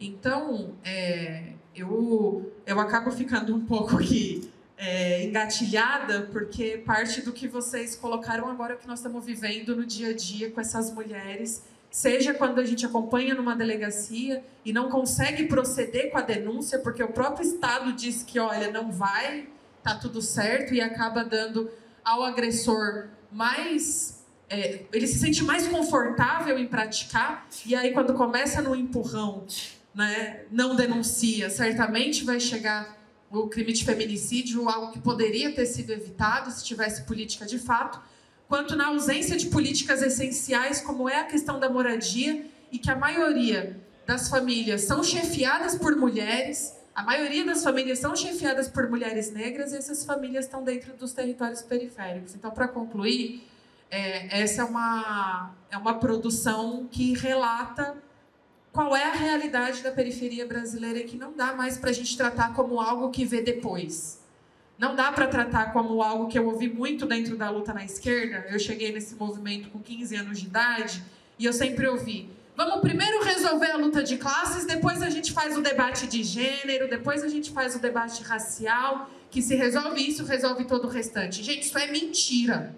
Speaker 5: Então, é, eu, eu acabo ficando um pouco aqui é, engatilhada, porque parte do que vocês colocaram agora é o que nós estamos vivendo no dia a dia com essas mulheres, seja quando a gente acompanha numa delegacia e não consegue proceder com a denúncia, porque o próprio Estado diz que, olha, não vai, tá tudo certo, e acaba dando ao agressor mais é, ele se sente mais confortável em praticar, e aí quando começa no empurrão, né, não denuncia, certamente vai chegar o crime de feminicídio, algo que poderia ter sido evitado se tivesse política de fato, quanto na ausência de políticas essenciais, como é a questão da moradia, e que a maioria das famílias são chefiadas por mulheres, a maioria das famílias são chefiadas por mulheres negras, e essas famílias estão dentro dos territórios periféricos. Então, para concluir, é, essa é uma, é uma produção que relata qual é a realidade da periferia brasileira e que não dá mais para a gente tratar como algo que vê depois. Não dá para tratar como algo que eu ouvi muito dentro da luta na esquerda. Eu cheguei nesse movimento com 15 anos de idade e eu sempre ouvi: vamos primeiro resolver a luta de classes, depois a gente faz o debate de gênero, depois a gente faz o debate racial, que se resolve isso, resolve todo o restante. Gente, isso é mentira.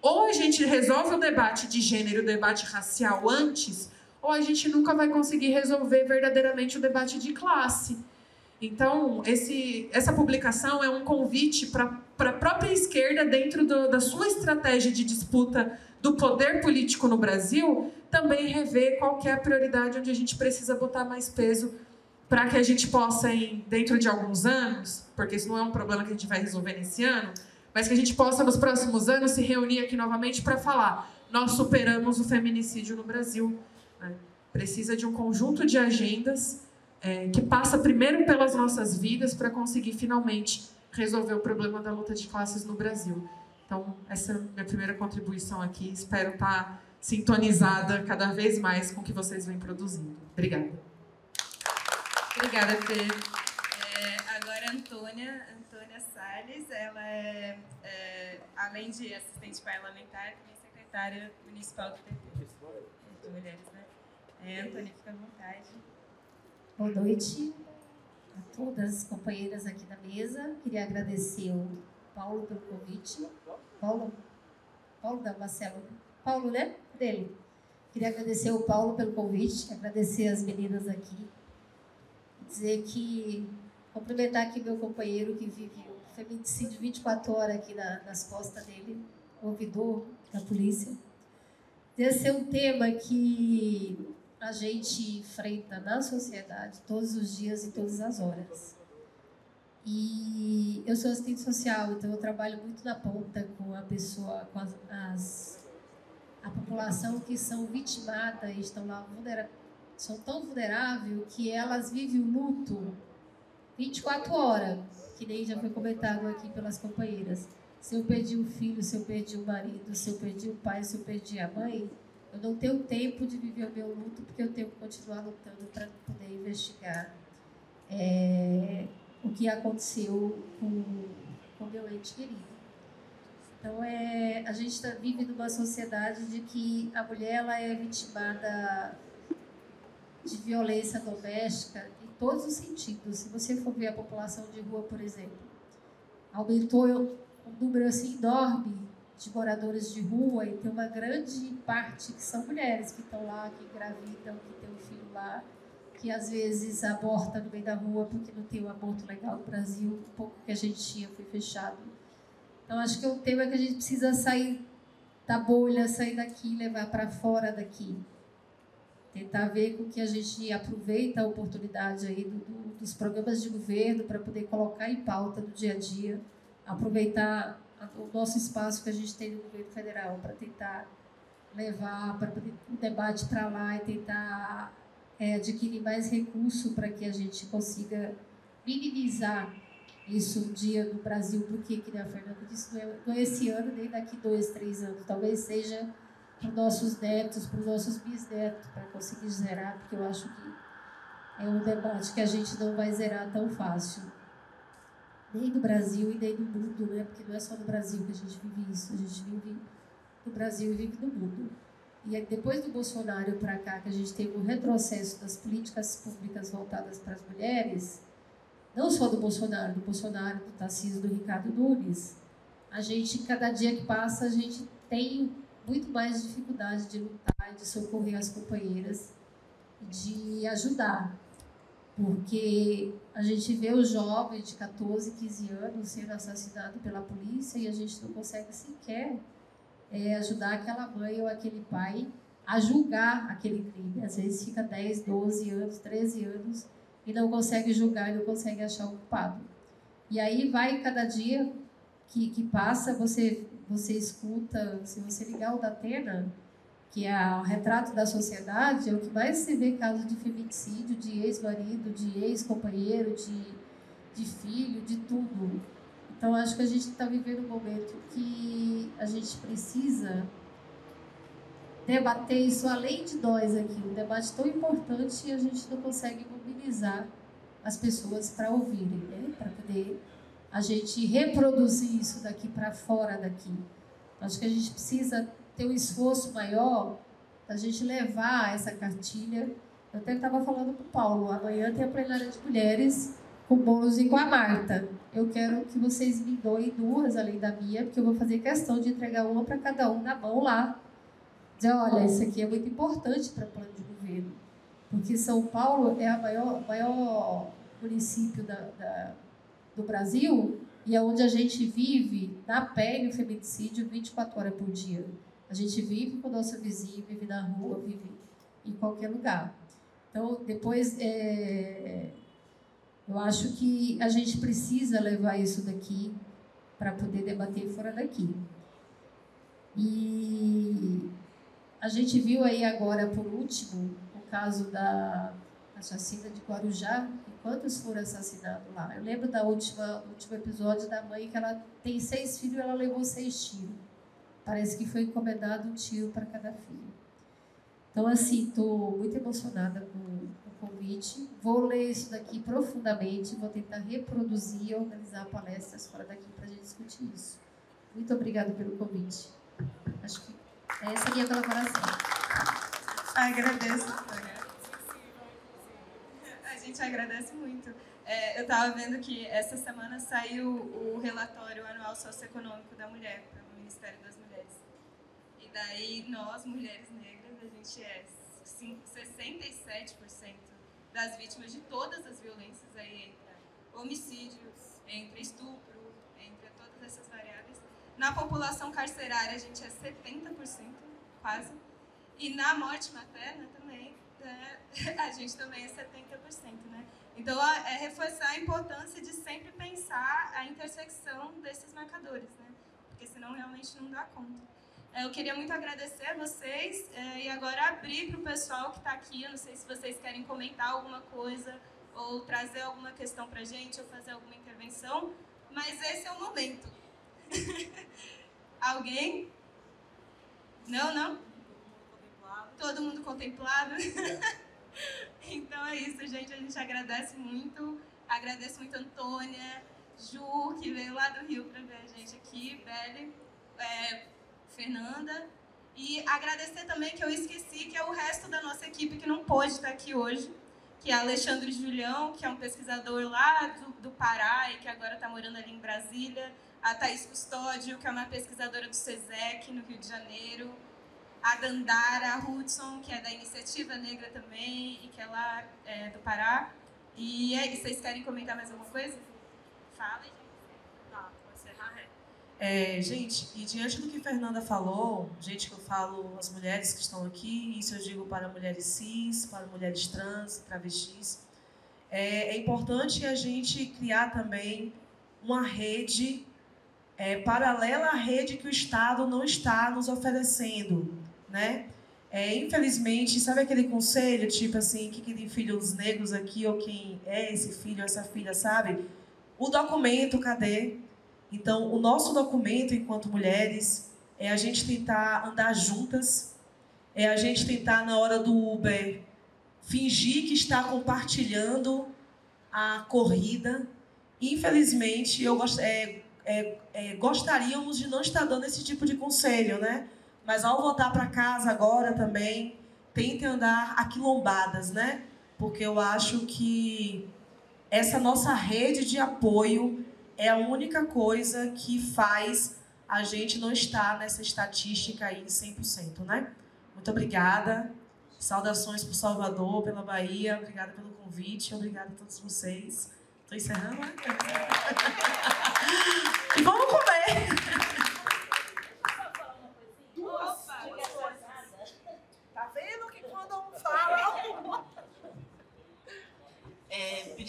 Speaker 5: Ou a gente resolve o debate de gênero, o debate racial antes, ou a gente nunca vai conseguir resolver verdadeiramente o debate de classe. Então, esse, essa publicação é um convite para a própria esquerda, dentro do, da sua estratégia de disputa do poder político no Brasil, também rever qual é a prioridade onde a gente precisa botar mais peso para que a gente possa, em, dentro de alguns anos, porque isso não é um problema que a gente vai resolver nesse ano, mas que a gente possa, nos próximos anos, se reunir aqui novamente para falar: nós superamos o feminicídio no Brasil. Né? Precisa de um conjunto de agendas é, que passa primeiro pelas nossas vidas para conseguir finalmente resolver o problema da luta de classes no Brasil. Então, essa é a minha primeira contribuição aqui. Espero estar tá sintonizada cada vez mais com o que vocês vêm produzindo. Obrigada.
Speaker 2: Obrigada, Fê. É, agora, Antônia. Salles, ela é, é, além de assistente parlamentar, também secretária municipal do PT. De mulheres, né? É, Antônia, fica à vontade.
Speaker 6: Boa noite a todas as companheiras aqui da mesa. Queria agradecer o Paulo pelo convite. Paulo? Paulo da Marcelo. Paulo, né? Dele. Queria agradecer o Paulo pelo convite, agradecer as meninas aqui. Dizer que, cumprimentar aqui meu companheiro que vive feminicídio 24 horas aqui na, nas costas dele, ouvidor da polícia. Esse é um tema que a gente enfrenta na sociedade todos os dias e todas as horas. E eu sou assistente social, então eu trabalho muito na ponta com a pessoa, com as, as a população que são vitimadas e estão lá são tão vulneráveis que elas vivem o luto 24 horas, que nem já foi comentado aqui pelas companheiras. Se eu perdi um filho, se eu perdi um marido, se eu perdi o um pai, se eu perdi a mãe, eu não tenho tempo de viver o meu luto porque eu tenho que continuar lutando para poder investigar é, o que aconteceu com o meu ente querido. Então, é, a gente tá, vive numa sociedade de que a mulher ela é vitimada de violência doméstica em todos os sentidos. Se você for ver a população de rua, por exemplo, aumentou um número assim enorme de moradores de rua e tem uma grande parte que são mulheres que estão lá, que engravidam, que tem um filho lá, que às vezes aborta no meio da rua porque não tem um aborto legal no Brasil, um pouco que a gente tinha foi fechado. Então acho que o tema é que a gente precisa sair da bolha, sair daqui, levar para fora daqui tentar ver com que a gente aproveita a oportunidade aí do, do, dos programas de governo para poder colocar em pauta no dia a dia, aproveitar o nosso espaço que a gente tem no governo federal para tentar levar para o debate para lá e tentar é, adquirir mais recurso para que a gente consiga minimizar isso um dia no Brasil, porque, que a Fernanda disse, não é, não é esse ano, nem daqui dois, três anos, talvez seja para os nossos netos, para os nossos bisnetos, para conseguir zerar, porque eu acho que é um debate que a gente não vai zerar tão fácil. Nem no Brasil e nem no mundo, né? porque não é só no Brasil que a gente vive isso, a gente vive no Brasil e vive no mundo. E depois do Bolsonaro para cá, que a gente teve um retrocesso das políticas públicas voltadas para as mulheres, não só do Bolsonaro, do Bolsonaro, do Tarcísio, do Ricardo Nunes, a gente, cada dia que passa, a gente tem muito mais dificuldade de lutar, de socorrer as companheiras, de ajudar. Porque a gente vê o jovem de 14, 15 anos sendo assassinado pela polícia e a gente não consegue sequer é, ajudar aquela mãe ou aquele pai a julgar aquele crime. Às vezes fica 10, 12 anos, 13 anos e não consegue julgar e não consegue achar o culpado. E aí vai cada dia que, que passa, você você escuta, se você ligar o da Atena, que é o retrato da sociedade, é o que mais se vê caso de feminicídio, de ex-marido, de ex-companheiro, de, de filho, de tudo. Então, acho que a gente está vivendo um momento que a gente precisa debater isso além de nós aqui. Um debate tão importante e a gente não consegue mobilizar as pessoas para ouvirem, né? para poder a gente reproduzir isso daqui para fora daqui. Acho que a gente precisa ter um esforço maior para a gente levar essa cartilha. Eu até estava falando com o Paulo, amanhã tem a plenária de mulheres com o bônus e com a Marta. Eu quero que vocês me doem duas além da minha, porque eu vou fazer questão de entregar uma para cada um na mão lá. Dizer, olha, isso aqui é muito importante para o plano de governo. Porque São Paulo é a maior, maior município da, da do Brasil e é onde a gente vive na pele o feminicídio 24 horas por dia. A gente vive com o nosso vizinho, vive na rua, vive em qualquer lugar. Então, depois, é, eu acho que a gente precisa levar isso daqui para poder debater fora daqui. E a gente viu aí agora, por último, o caso da chacina de Guarujá, quantos foram assassinados lá. Eu lembro da última último episódio da mãe que ela tem seis filhos e ela levou seis tiros. Parece que foi encomendado um tiro para cada filho. Então, assim, estou muito emocionada com o convite. Vou ler isso daqui profundamente, vou tentar reproduzir e organizar palestras fora daqui para a gente discutir isso. Muito obrigada pelo convite. Acho que essa é a minha colaboração.
Speaker 2: Agradeço gente agradece muito. É, eu estava vendo que essa semana saiu o relatório anual socioeconômico da mulher, do Ministério das Mulheres. Daí, nós, mulheres negras, a gente é 67% das vítimas de todas as violências, aí entra homicídios, entre estupro, entre todas essas variáveis. Na população carcerária, a gente é 70%, quase. E na morte materna também, né, <laughs> a gente também é 70%, né? Então, é reforçar a importância de sempre pensar a intersecção desses marcadores, né? Porque senão realmente não dá conta. Eu queria muito agradecer a vocês é, e agora abrir para o pessoal que está aqui. Eu não sei se vocês querem comentar alguma coisa ou trazer alguma questão para a gente ou fazer alguma intervenção, mas esse é o momento. <laughs> Alguém? Não, não? Todo mundo contemplado? <laughs> então é isso, gente. A gente agradece muito. Agradeço muito a Antônia, Ju, que veio lá do Rio para ver a gente aqui, Belle, é, Fernanda. E agradecer também que eu esqueci que é o resto da nossa equipe que não pôde estar aqui hoje, que é Alexandre Julião, que é um pesquisador lá do, do Pará e que agora está morando ali em Brasília. A Thaís Custódio, que é uma pesquisadora do SESEC, no Rio de Janeiro. A Dandara Hudson, que é da Iniciativa Negra também e que é lá é, do Pará. E é isso, vocês querem comentar mais alguma coisa? Fala, gente.
Speaker 3: É, gente, e diante do que Fernanda falou, gente que eu falo as mulheres que estão aqui, isso eu digo para mulheres cis, para mulheres trans, travestis, é, é importante a gente criar também uma rede é, paralela à rede que o Estado não está nos oferecendo, né? É, infelizmente, sabe aquele conselho, tipo assim, que, que tem filhos negros aqui, ou quem é esse filho, essa filha, sabe? O documento, cadê? Então, o nosso documento, enquanto mulheres, é a gente tentar andar juntas, é a gente tentar, na hora do Uber, fingir que está compartilhando a corrida. Infelizmente, eu gosto, é, é, é, gostaríamos de não estar dando esse tipo de conselho, né? Mas ao voltar para casa agora também, tentem andar aquilombadas, né? Porque eu acho que essa nossa rede de apoio é a única coisa que faz a gente não estar nessa estatística aí de 100%, né? Muito obrigada. Saudações para Salvador, pela Bahia. Obrigada pelo convite. Obrigada a todos vocês. Estou encerrando, né? <laughs> e vamos comer!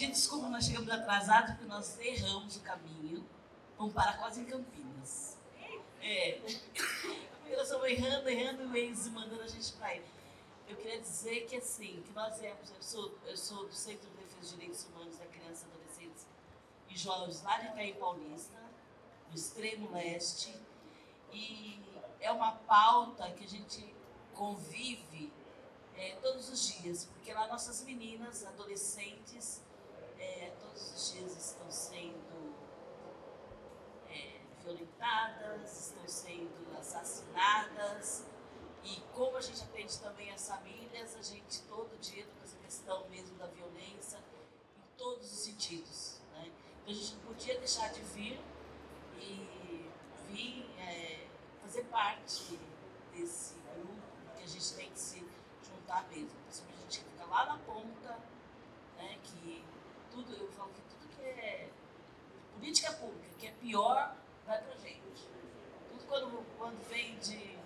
Speaker 7: Pedindo desculpa, nós chegamos atrasados porque nós erramos o caminho. Vamos parar quase em Campinas. É, porque nós estamos errando, errando e o Enzo mandando a gente para ir. Eu queria dizer que assim, que nós viemos, eu sou, eu sou do Centro de Defesa dos Direitos Humanos da Criança Adolescentes e Jovens lá de Caí Paulista, no extremo leste, e é uma pauta que a gente convive é, todos os dias, porque lá nossas meninas, adolescentes, é, todos os dias estão sendo é, violentadas, estão sendo assassinadas. E como a gente atende também as famílias, a gente todo dia com essa questão mesmo da violência, em todos os sentidos. Né? Então a gente não podia deixar de vir e vir é, fazer parte desse grupo, que a gente tem que se juntar mesmo. Principalmente a gente que fica lá na ponta, tudo, eu falo que tudo que é política pública, que é pior, vai pra gente. Tudo quando, quando vem de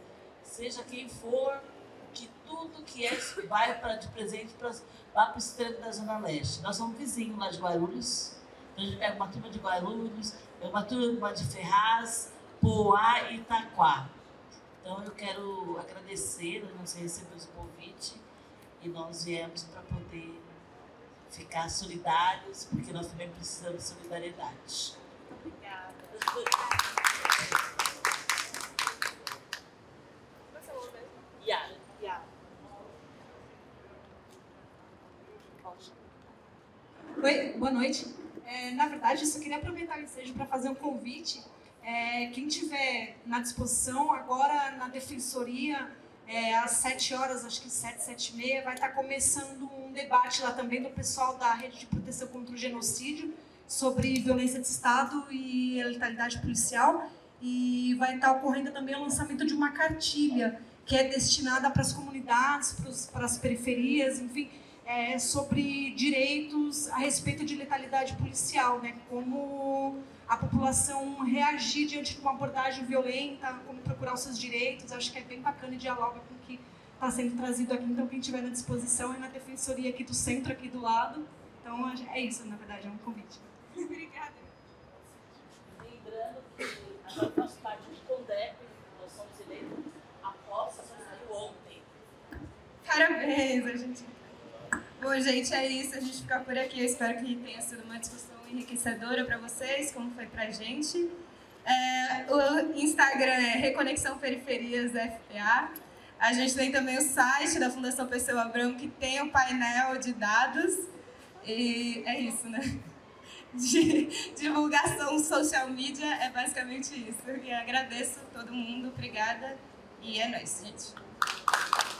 Speaker 7: seja quem for, que tudo que é vai para de presente pra, lá para o extremo da Zona Leste. Nós somos vizinhos lá de Guarulhos, então a gente pega uma turma de Guarulhos, uma turma de Ferraz, Poá e Itaquá. Então eu quero agradecer, sei receber o convite e nós viemos para poder ficar solidários, porque nós também precisamos de solidariedade.
Speaker 2: Obrigada.
Speaker 8: Oi, boa noite. É, na verdade, eu só queria aproveitar o ensejo para fazer um convite é, quem tiver na disposição, agora na defensoria, é, às 7 horas, acho que 7, 7 e meia, vai estar começando um debate lá também do pessoal da Rede de Proteção contra o Genocídio sobre violência de Estado e letalidade policial. E vai estar ocorrendo também o lançamento de uma cartilha que é destinada para as comunidades, para as periferias, enfim, é, sobre direitos a respeito de letalidade policial, né? Como a população reagir diante de uma abordagem violenta, como procurar os seus direitos. Acho que é bem bacana e dialoga com o que está sendo trazido aqui. Então, quem tiver na disposição é na defensoria aqui do centro, aqui do lado. Então, é isso, na verdade, é um convite. <laughs>
Speaker 2: Obrigada.
Speaker 7: Lembrando que agora faz parte do CONDEP, nós A aposta só saiu ontem.
Speaker 2: Parabéns, a gente. Bom, gente, é isso. A gente fica por aqui. Eu espero que tenha sido uma discussão enriquecedora para vocês, como foi para a gente. É, o Instagram é Reconexão Periferias FPA. A gente tem também o site da Fundação Perseu Abrão, que tem o painel de dados. E é isso, né? De divulgação social media é basicamente isso. E agradeço todo mundo, obrigada. E é nóis, gente.